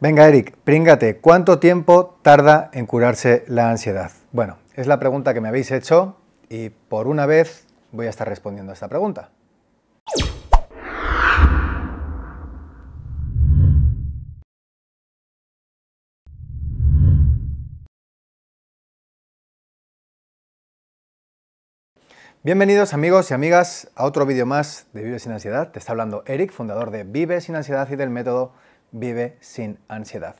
Venga, Eric, príngate, ¿cuánto tiempo tarda en curarse la ansiedad? Bueno, es la pregunta que me habéis hecho y por una vez voy a estar respondiendo a esta pregunta. Bienvenidos amigos y amigas a otro vídeo más de Vive sin ansiedad. Te está hablando Eric, fundador de Vive sin ansiedad y del método Vive sin ansiedad.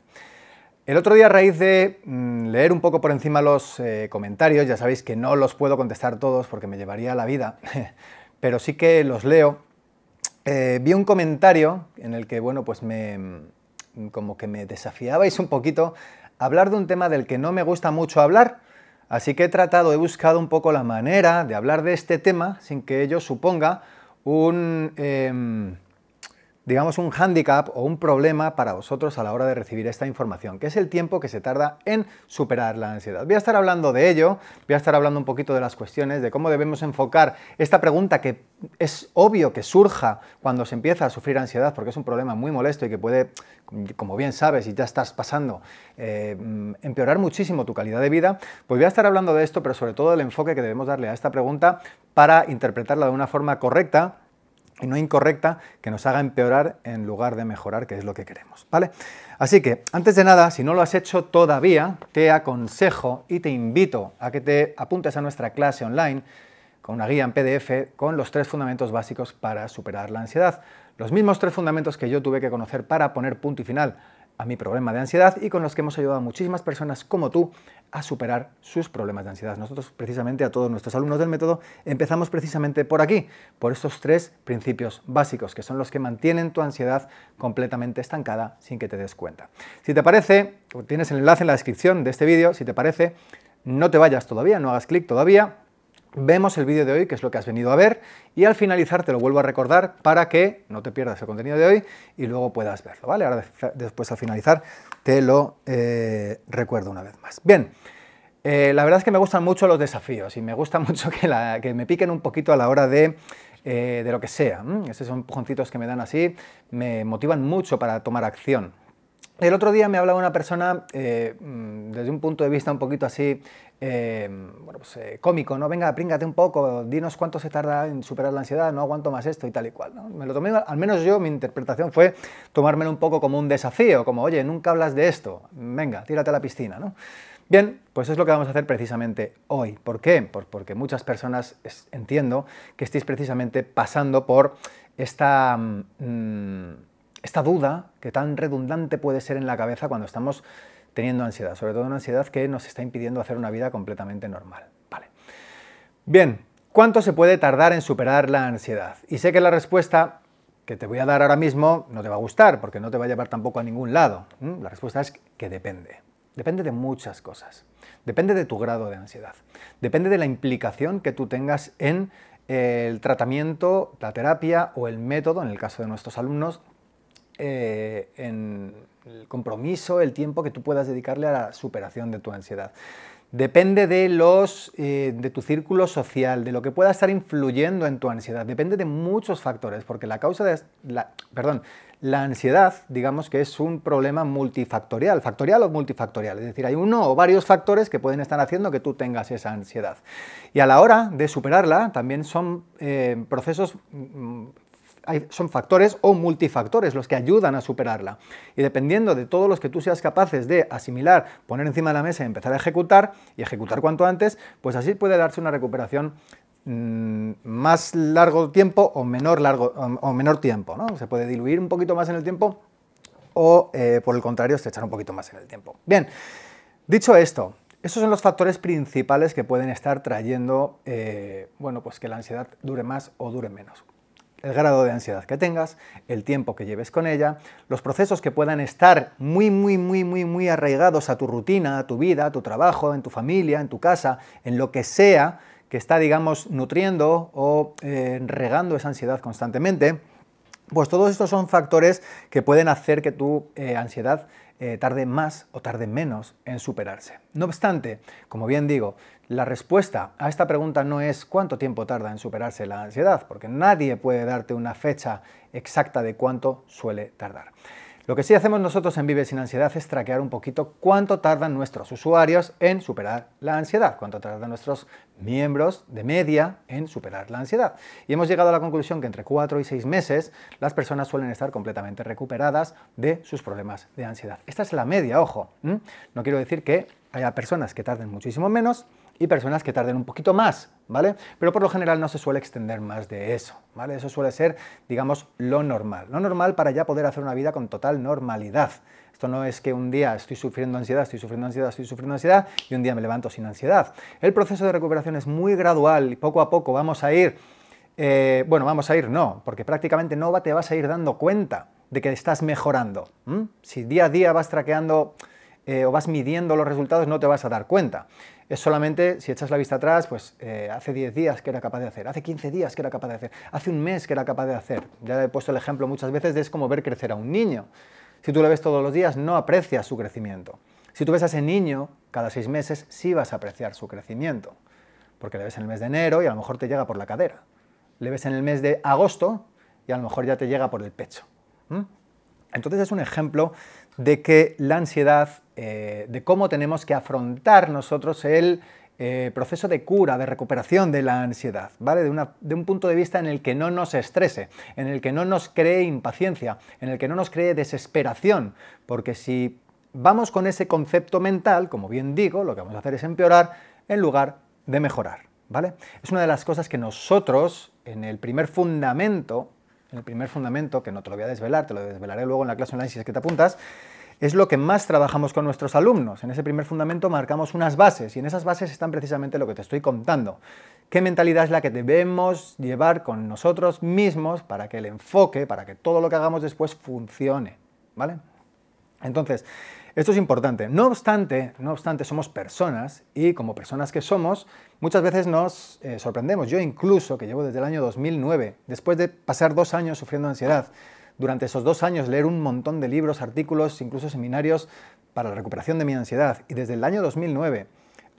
El otro día a raíz de mm, leer un poco por encima los eh, comentarios, ya sabéis que no los puedo contestar todos porque me llevaría la vida, pero sí que los leo, eh, vi un comentario en el que, bueno, pues me, mm, como que me desafiabais un poquito hablar de un tema del que no me gusta mucho hablar, Así que he tratado, he buscado un poco la manera de hablar de este tema sin que ello suponga un, em, digamos, un hándicap o un problema para vosotros a la hora de recibir esta información, que es el tiempo que se tarda en superar la ansiedad. Voy a estar hablando de ello, voy a estar hablando un poquito de las cuestiones, de cómo debemos enfocar esta pregunta que es obvio que surja cuando se empieza a sufrir ansiedad, porque es un problema muy molesto y que puede, como bien sabes y ya estás pasando, eh, empeorar muchísimo tu calidad de vida, pues voy a estar hablando de esto, pero sobre todo del enfoque que debemos darle a esta pregunta para interpretarla de una forma correcta y no incorrecta que nos haga empeorar en lugar de mejorar, que es lo que queremos, ¿vale? Así que, antes de nada, si no lo has hecho todavía, te aconsejo y te invito a que te apuntes a nuestra clase online con una guía en PDF con los tres fundamentos básicos para superar la ansiedad. Los mismos tres fundamentos que yo tuve que conocer para poner punto y final a mi problema de ansiedad y con los que hemos ayudado a muchísimas personas como tú a superar sus problemas de ansiedad. Nosotros precisamente a todos nuestros alumnos del método empezamos precisamente por aquí, por estos tres principios básicos que son los que mantienen tu ansiedad completamente estancada sin que te des cuenta. Si te parece, tienes el enlace en la descripción de este vídeo, si te parece, no te vayas todavía, no hagas clic todavía, Vemos el vídeo de hoy, que es lo que has venido a ver, y al finalizar te lo vuelvo a recordar para que no te pierdas el contenido de hoy y luego puedas verlo, ¿vale? Ahora después al finalizar te lo eh, recuerdo una vez más. Bien, eh, la verdad es que me gustan mucho los desafíos y me gusta mucho que, me piquen un poquito a la hora de, eh, de lo que sea. Esos son empujoncitos que me dan así, me motivan mucho para tomar acción. El otro día me hablaba una persona mm, desde un punto de vista un poquito así Em, bueno, pues, eh, cómico, ¿no? Venga, príngate un poco, dinos cuánto se tarda en superar la ansiedad, no aguanto más esto y tal y cual. ¿no? Me lo tomé, al menos yo, mi interpretación fue tomármelo un poco como un desafío, como, oye, nunca hablas de esto, venga, tírate a la piscina, ¿no? Bien, pues es lo que vamos a hacer precisamente hoy. ¿Por qué? Pues porque muchas personas entiendo que estéis precisamente pasando por esta, mm, esta duda que tan redundante puede ser en la cabeza cuando estamos teniendo ansiedad, sobre todo una ansiedad que nos está impidiendo hacer una vida completamente normal. Vale. Bien, ¿cuánto se puede tardar en superar la ansiedad? Y sé que la respuesta que te voy a dar ahora mismo no te va a gustar, porque no te va a llevar tampoco a ningún lado. La respuesta es que depende. Depende de muchas cosas. Depende de tu grado de ansiedad. Depende de la implicación que tú tengas en el tratamiento, la terapia o el método, en el caso de nuestros alumnos, eh, en el compromiso, el tiempo que tú puedas dedicarle a la superación de tu ansiedad. Depende de, los, eh, de tu círculo social, de lo que pueda estar influyendo en tu ansiedad. Depende de muchos factores, porque la causa de la, perdón, la ansiedad, digamos que es un problema multifactorial, factorial o multifactorial. Es decir, hay uno o varios factores que pueden estar haciendo que tú tengas esa ansiedad. Y a la hora de superarla, también son eh, procesos mm, son factores o multifactores los que ayudan a superarla. Y dependiendo de todos los que tú seas capaces de asimilar, poner encima de la mesa y empezar a ejecutar, y ejecutar cuanto antes, pues así puede darse una recuperación mm, más largo tiempo o menor, largo, o menor tiempo. ¿no? Se puede diluir un poquito más en el tiempo o, eh, por el contrario, estrechar un poquito más en el tiempo. Bien, dicho esto, esos son los factores principales que pueden estar trayendo eh, bueno, pues que la ansiedad dure más o dure menos el grado de ansiedad que tengas, el tiempo que lleves con ella, los procesos que puedan estar muy, muy, muy, muy, muy arraigados a tu rutina, a tu vida, a tu trabajo, en tu familia, en tu casa, en lo que sea que está, digamos, nutriendo o eh, regando esa ansiedad constantemente, pues todos estos son factores que pueden hacer que tu eh, ansiedad eh, tarde más o tarde menos en superarse. No obstante, como bien digo, la respuesta a esta pregunta no es cuánto tiempo tarda en superarse la ansiedad, porque nadie puede darte una fecha exacta de cuánto suele tardar. Lo que sí hacemos nosotros en Vive sin ansiedad es traquear un poquito cuánto tardan nuestros usuarios en superar la ansiedad, cuánto tardan nuestros miembros de media en superar la ansiedad. Y hemos llegado a la conclusión que entre 4 y 6 meses las personas suelen estar completamente recuperadas de sus problemas de ansiedad. Esta es la media, ojo. No quiero decir que haya personas que tarden muchísimo menos y personas que tarden un poquito más, ¿vale? Pero por lo general no se suele extender más de eso, ¿vale? Eso suele ser, digamos, lo normal. Lo normal para ya poder hacer una vida con total normalidad. Esto no es que un día estoy sufriendo ansiedad, estoy sufriendo ansiedad, estoy sufriendo ansiedad y un día me levanto sin ansiedad. El proceso de recuperación es muy gradual y poco a poco vamos a ir, eh, bueno, vamos a ir no, porque prácticamente no te vas a ir dando cuenta de que estás mejorando. Si día a día vas traqueando eh, o vas midiendo los resultados, no te vas a dar cuenta es solamente, si echas la vista atrás, pues eh, hace 10 días que era capaz de hacer, hace 15 días que era capaz de hacer, hace un mes que era capaz de hacer. Ya he puesto el ejemplo muchas veces de es como ver crecer a un niño. Si tú lo ves todos los días, no aprecias su crecimiento. Si tú ves a ese niño cada seis meses, sí vas a apreciar su crecimiento. Porque le ves en el mes de enero y a lo mejor te llega por la cadera. Le ves en el mes de agosto y a lo mejor ya te llega por el pecho. Entonces es un ejemplo de que la ansiedad, eh, de cómo tenemos que afrontar nosotros el eh, proceso de cura, de recuperación de la ansiedad, ¿vale? De, de, un punto de vista en el que no nos estrese, en el que no nos cree impaciencia, en el que no nos cree desesperación, porque si vamos con ese concepto mental, como bien digo, lo que vamos a hacer es empeorar en lugar de mejorar, ¿vale? Es una de las cosas que nosotros, en el primer fundamento, en el primer fundamento, que no te lo voy a desvelar, te lo desvelaré luego en la clase online si es que te apuntas, es lo que más trabajamos con nuestros alumnos. En ese primer fundamento marcamos unas bases y en esas bases están precisamente lo que te estoy contando. ¿Qué mentalidad es la que debemos llevar con nosotros mismos para que el enfoque, para que todo lo que hagamos después funcione? ¿Vale? Entonces, esto es importante. No obstante, no obstante, somos personas y como personas que somos, muchas veces nos eh, sorprendemos. Yo incluso, que llevo desde el año 2009, después de pasar dos años sufriendo ansiedad, durante esos dos años leer un montón de libros, artículos, incluso seminarios para la recuperación de mi ansiedad, y desde el año 2009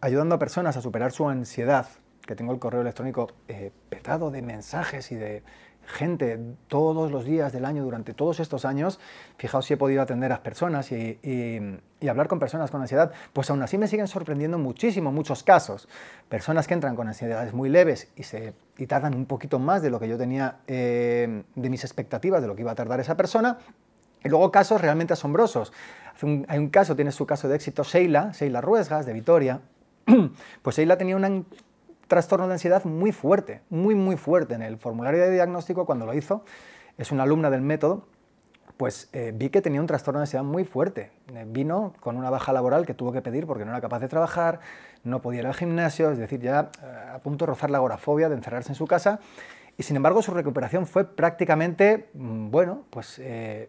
ayudando a personas a superar su ansiedad, que tengo el correo electrónico eh, petado de mensajes y de gente todos los días del año durante todos estos años, fijaos si he podido atender a personas y, hablar con personas con ansiedad, pues aún así me siguen sorprendiendo muchísimo muchos casos. Personas que entran con ansiedades muy leves y, se, tardan un poquito más de lo que yo tenía eh, de mis expectativas, de lo que iba a tardar esa persona, y luego casos realmente asombrosos. hay un caso, tiene su caso de éxito, Sheila, Sheila Ruesgas, de Vitoria. Pues Sheila tenía una trastorno de ansiedad muy fuerte, muy, muy fuerte. En el formulario de diagnóstico, cuando lo hizo, es una alumna del método, pues eh, vi que tenía un trastorno de ansiedad muy fuerte. Eh, vino con una baja laboral que tuvo que pedir porque no era capaz de trabajar, no podía ir al gimnasio, es decir, ya eh, a punto de rozar la agorafobia, de encerrarse en su casa. Y sin embargo su recuperación fue prácticamente, mm, bueno, pues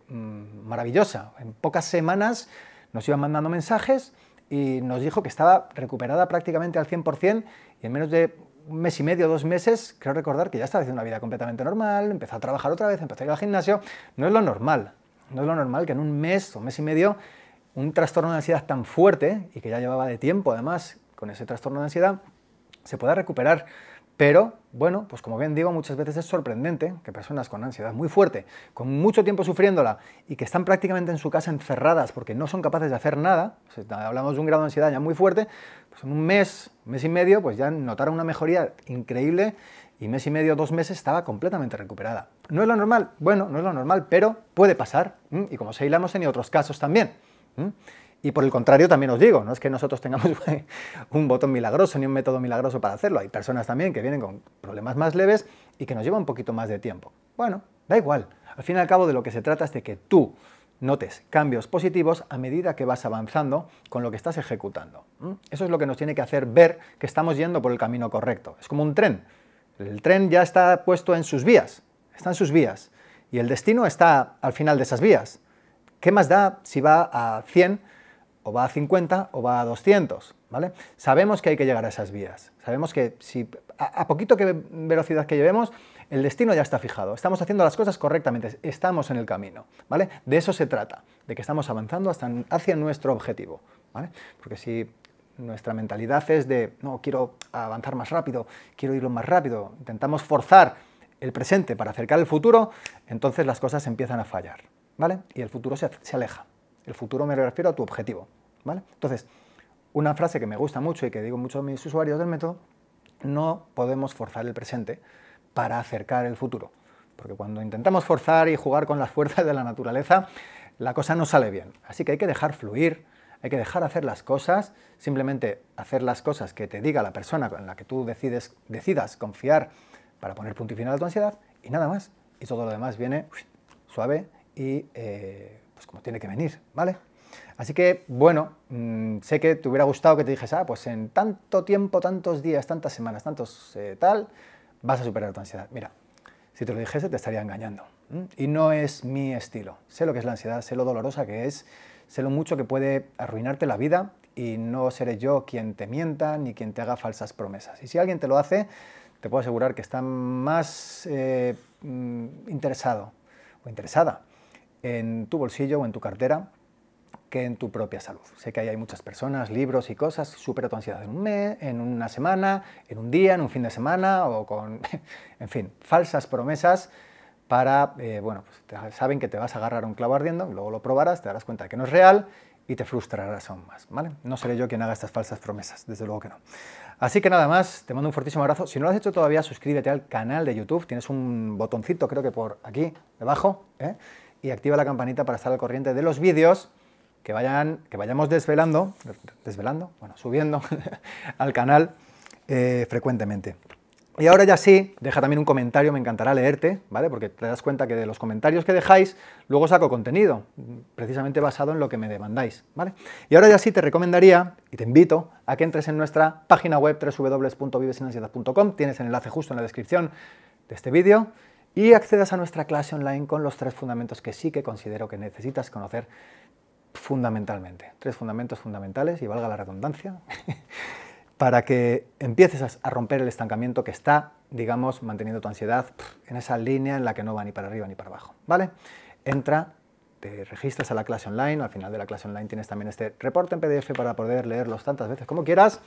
mm, maravillosa. En pocas semanas nos iban mandando mensajes y nos dijo que estaba recuperada prácticamente al 100% y en menos de un mes y medio, dos meses, creo recordar que ya estaba haciendo una vida completamente normal, empezó a trabajar otra vez, empezó a ir al gimnasio. No es lo normal, no es lo normal que en un mes o mes y medio un trastorno de ansiedad tan fuerte y que ya llevaba de tiempo además con ese trastorno de ansiedad se pueda recuperar pero, bueno, pues como bien digo, muchas veces es sorprendente que personas con ansiedad muy fuerte, con mucho tiempo sufriéndola y que están prácticamente en su casa encerradas porque no son capaces de hacer nada, hablamos de un grado de ansiedad ya muy fuerte, pues en un mes, mes y medio, pues ya notaron una mejoría increíble y mes y medio, dos meses estaba completamente recuperada. ¿No es lo normal? Bueno, no es lo normal, pero puede pasar. Y como se hemos tenido otros casos también. Y por el contrario, también os digo, no es que nosotros tengamos un botón milagroso ni un método milagroso para hacerlo. Hay personas también que vienen con problemas más leves y que nos lleva un poquito más de tiempo. Bueno, da igual. Al fin y al cabo de lo que se trata es de que tú notes cambios positivos a medida que vas avanzando con lo que estás ejecutando. Eso es lo que nos tiene que hacer ver que estamos yendo por el camino correcto. Es como un tren. El tren ya está puesto en sus vías, está en sus vías, y el destino está al final de esas vías. ¿Qué más da si va a 100 o va a 50 o va a 200, ¿vale? Sabemos que hay que llegar a esas vías, sabemos que si a, poquito que velocidad que llevemos, el destino ya está fijado, estamos haciendo las cosas correctamente, estamos en el camino, ¿vale? De eso se trata, de que estamos avanzando hasta, hacia nuestro objetivo, ¿vale? Porque si nuestra mentalidad es de, no, quiero avanzar más rápido, quiero irlo más rápido, intentamos forzar el presente para acercar el futuro, entonces las cosas empiezan a fallar. ¿vale? Y el futuro se, se aleja. El futuro me refiero a tu objetivo, ¿vale? Entonces, una frase que me gusta mucho y que digo mucho a mis usuarios del método, no podemos forzar el presente para acercar el futuro. Porque cuando intentamos forzar y jugar con las fuerzas de la naturaleza, la cosa no sale bien. Así que hay que dejar fluir, hay que dejar hacer las cosas, simplemente hacer las cosas que te diga la persona con la que tú decides, decidas confiar para poner punto y final a tu ansiedad y nada más. Y todo lo demás viene suave y eh, pues como tiene que venir, ¿vale? Así que, bueno, mm, sé que te hubiera gustado que te dijese, ah, pues en tanto tiempo, tantos días, tantas semanas, tantos eh, tal, vas a superar tu ansiedad. Mira, si te lo dijese te estaría engañando. Y no es mi estilo. Sé lo que es la ansiedad, sé lo dolorosa que es, sé lo mucho que puede arruinarte la vida y no seré yo quien te mienta ni quien te haga falsas promesas. Y si alguien te lo hace, te puedo asegurar que está más eh, mm, interesado o interesada en tu bolsillo o en tu cartera que en tu propia salud. Sé que ahí hay muchas personas, libros y cosas, supera tu ansiedad en un mes, en una semana, en un día, en un fin de semana o con, en fin, falsas promesas para, eh, bueno, pues saben que te vas a agarrar un clavo ardiendo, luego lo probarás, te darás cuenta de que no es real y te frustrarás aún más, ¿vale? No seré yo quien haga estas falsas promesas, desde luego que no. Así que nada más, te mando un fortísimo abrazo. Si no lo has hecho todavía, suscríbete al canal de YouTube, tienes un botoncito, creo que por aquí, debajo, ¿eh? Y activa la campanita para estar al corriente de los vídeos que, vayan, que vayamos desvelando, desvelando, bueno, subiendo al canal eh, frecuentemente. Y ahora ya sí, deja también un comentario, me encantará leerte, ¿vale? Porque te das cuenta que de los comentarios que dejáis, luego saco contenido, precisamente basado en lo que me demandáis, ¿vale? Y ahora ya sí te recomendaría y te invito a que entres en nuestra página web www.vivesinansiedad.com, tienes el enlace justo en la descripción de este vídeo, y accedas a nuestra clase online con los tres fundamentos que sí que considero que necesitas conocer fundamentalmente. Tres fundamentos fundamentales, y valga la redundancia, para que empieces a romper el estancamiento que está, digamos, manteniendo tu ansiedad en esa línea en la que no va ni para arriba ni para abajo. ¿Vale? Entra, te registras a la clase online, al final de la clase online tienes también este reporte en PDF para poder leerlos tantas veces como quieras.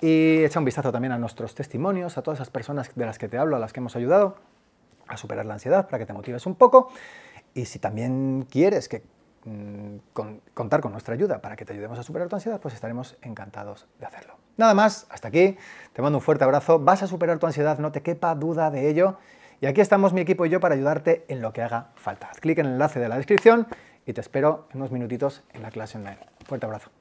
Y echa un vistazo también a nuestros testimonios, a todas esas personas de las que te hablo, a las que hemos ayudado a superar la ansiedad, para que te motives un poco. Y si también quieres que Mm, contar con nuestra ayuda para que te ayudemos a superar tu ansiedad, pues estaremos encantados de hacerlo. Nada más, hasta aquí, te mando un fuerte abrazo, vas a superar tu ansiedad, no te quepa duda de ello, y aquí estamos mi equipo y yo para ayudarte en lo que haga falta. Haz clic en el enlace de la descripción y te espero en unos minutitos en la clase online. Fuerte abrazo.